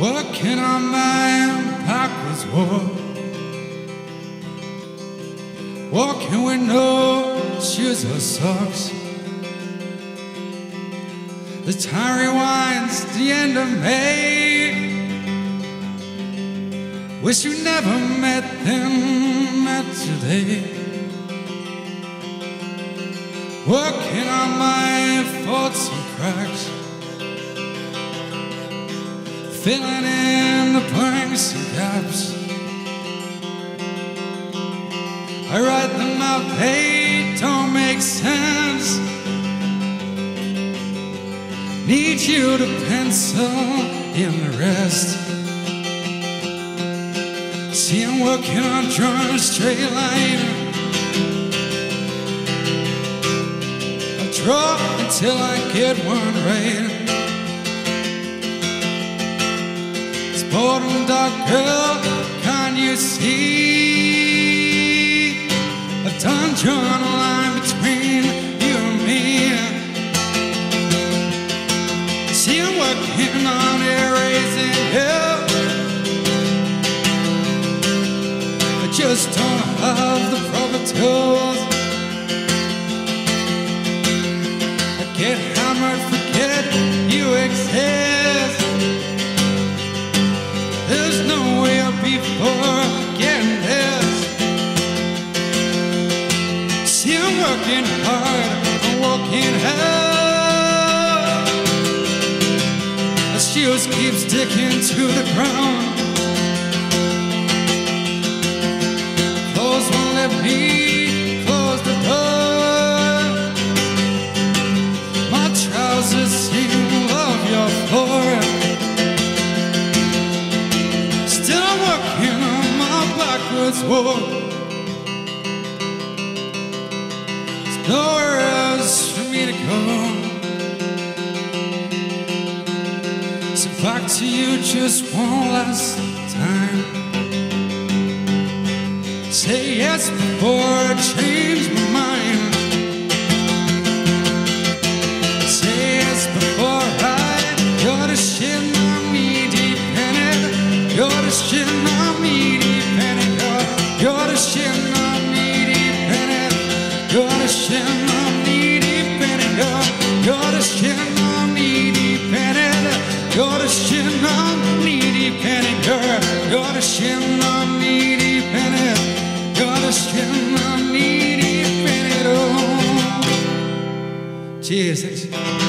Working on my backwards walk. Walking with no shoes or socks. The time rewinds the end of May. Wish you never met them, met today. Working on my Filling in the blanks and gaps. I write them out, they don't make sense. Need you to pencil in the rest. See, I'm working on drawing a straight line. I draw until I get one right. It's dark girl, can't you see? Done drawn line between you and me. See, I'm working on erasing hell. I just don't have the proper tools. The shoes keep sticking to the ground. Clothes won't let me close the door. My trousers seem of your floor. Still I'm working on my backwards walk. There's nowhere else for me to go. Back to you just one last time. Say yes before I change my mind. Say yes before I You're the shit on me deep in it. You're the shit Cheers.